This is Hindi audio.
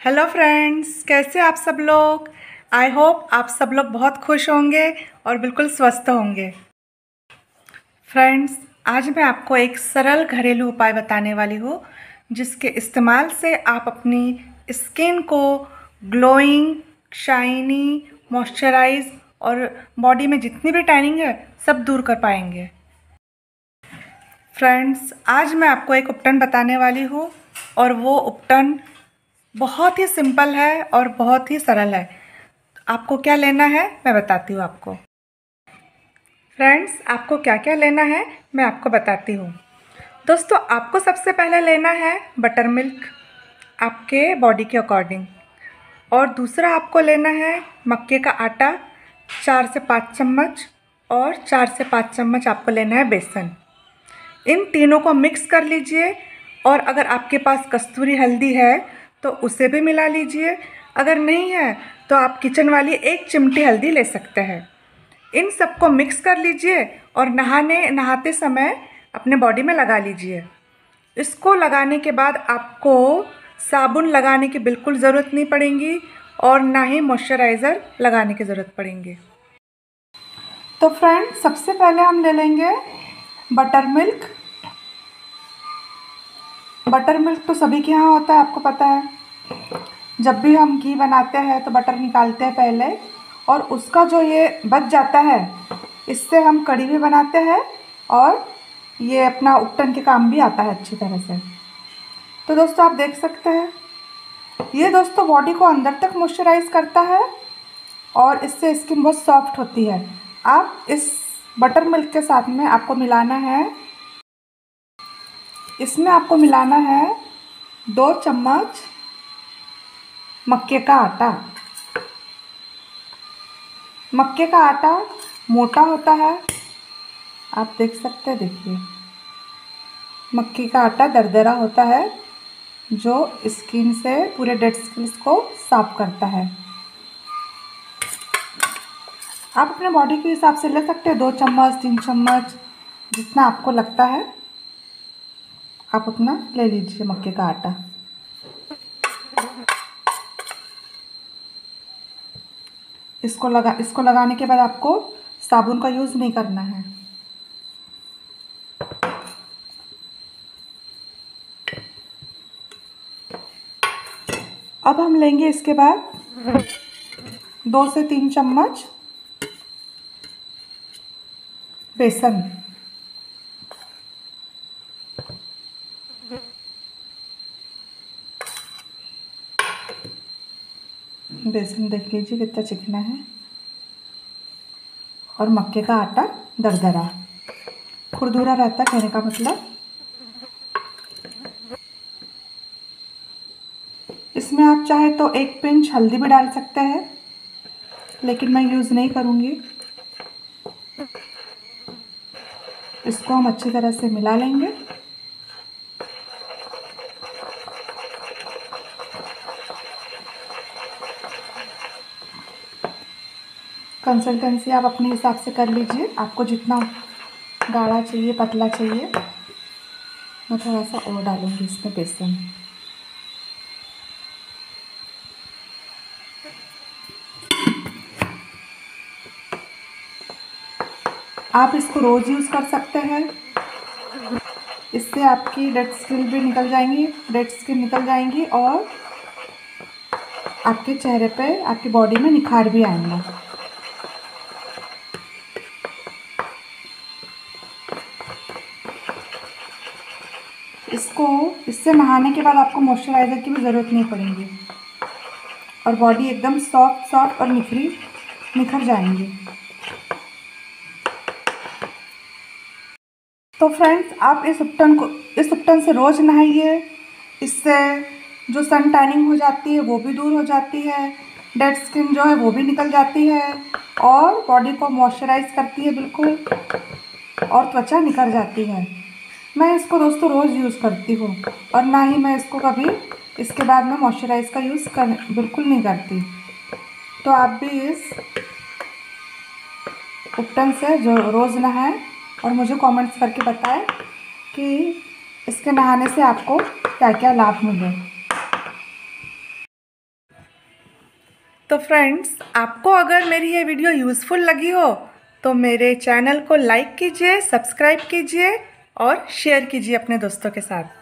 हेलो फ्रेंड्स कैसे आप सब लोग? आई होप आप सब लोग बहुत खुश होंगे और बिल्कुल स्वस्थ होंगे। फ्रेंड्स आज मैं आपको एक सरल घरेलू उपाय बताने वाली हूँ, जिसके इस्तेमाल से आप अपनी स्किन को ग्लोइंग शाइनी मॉइस्चराइज और बॉडी में जितनी भी टैनिंग है, सब दूर कर पाएँगे। फ्रेंड्स आज मैं आपको एक उपटन बताने वाली हूँ और वो उपटन बहुत ही सिंपल है और बहुत ही सरल है। आपको क्या लेना है? मैं बताती हूँ आपको। फ्रेंड्स, आपको क्या क्या लेना है? मैं आपको बताती हूँ। दोस्तों, आपको सबसे पहले लेना है बटर मिल्क आपके बॉडी के अकॉर्डिंग और दूसरा आपको लेना है मक्के का आटा, चार से पाँच चम्मच और चार से पाँच चम्मच आपको लेना है बेसन। इन तीनों को मिक्स कर लीजिए और अगर आपके पास कस्तूरी हल्दी है तो उसे भी मिला लीजिए। अगर नहीं है तो आप किचन वाली एक चिमटी हल्दी ले सकते हैं। इन सबको मिक्स कर लीजिए और नहाने, नहाते समय अपने बॉडी में लगा लीजिए। इसको लगाने के बाद आपको साबुन लगाने की बिल्कुल ज़रूरत नहीं पड़ेगी और ना ही मॉइस्चराइज़र लगाने की ज़रूरत पड़ेगी। तो फ्रेंड, सबसे पहले हम ले लेंगे बटर मिल्क बटर मिल्क तो सभी के यहाँ होता है, आपको पता है। जब भी हम घी बनाते हैं तो बटर निकालते हैं पहले, और उसका जो ये बच जाता है, इससे हम कड़ी भी बनाते हैं, और ये अपना उपटन के काम भी आता है अच्छी तरह से। तो दोस्तों, आप देख सकते हैं, ये दोस्तों बॉडी को अंदर तक मॉइस्चराइज करता है, और इससे स्किन बहुत सॉफ्ट होती है। आप इस बटर मिल्क के साथ में आपको मिलाना है इसमें आपको मिलाना है दो चम्मच मक्के का आटा। मक्के का आटा मोटा होता है, आप देख सकते हैं, देखिए। मक्के का आटा दरदरा होता है, जो स्किन से पूरे डेड स्किन को साफ़ करता है। आप अपने बॉडी के हिसाब से ले सकते हैं, दो चम्मच, तीन चम्मच, जितना आपको लगता है। आप अपना ले लीजिए मक्के का आटा। इसको लगा, इसको लगाने के बाद आपको साबुन का यूज़ नहीं करना है। अब हम लेंगे इसके बाद दो से तीन चम्मच बेसन। बेसन देख लीजिए, कितना चिकना है। और मक्के का आटा दरदरा। खुरदुरा रहता कहने का मतलब। इसमें आप चाहे तो एक पिंच हल्दी भी डाल सकते हैं, लेकिन मैं यूज़ नहीं करूँगी। इसको हम अच्छी तरह से मिला लेंगे। कंसल्टेंसी आप अपने हिसाब से कर लीजिए। आपको जितना गाढ़ा चाहिए, पतला चाहिए, मैं थोड़ा सा और डालूँगी इसमें बेसन। आप इसको रोज़ यूज़ कर सकते हैं। इससे आपकी डेड स्किन भी निकल जाएँगी डेड स्किन निकल जाएँगी और आपके चेहरे पे, आपकी बॉडी में निखार भी आएँगे। इसको, इससे नहाने के बाद आपको मॉइस्चराइज़र की भी ज़रूरत नहीं पड़ेगी। और बॉडी एकदम सॉफ्ट सॉफ्ट और निखरी, निखर जाएँगी। तो फ्रेंड्स आप इस उपटन को, इस उपटन से रोज़ नहाइए। इससे जो सन टैनिंग हो जाती है, वो भी दूर हो जाती है। डेड स्किन जो है, वो भी निकल जाती है। और बॉडी को मॉइस्चराइज करती है बिल्कुल। और त्वचा निखर जाती है। मैं इसको दोस्तों रोज़ यूज़ करती हूँ और ना ही मैं इसको कभी इसके बाद में मॉइस्चराइज़ का यूज़ कर, बिल्कुल नहीं करती। तो आप भी इस उपटन से जो रोज़ नहाएँ और मुझे कमेंट्स करके बताएँ कि इसके नहाने से आपको क्या क्या लाभ मिले। तो फ्रेंड्स आपको अगर मेरी ये वीडियो यूज़फुल लगी हो तो मेरे चैनल को लाइक कीजिए सब्सक्राइब कीजिए और शेयर कीजिए अपने दोस्तों के साथ।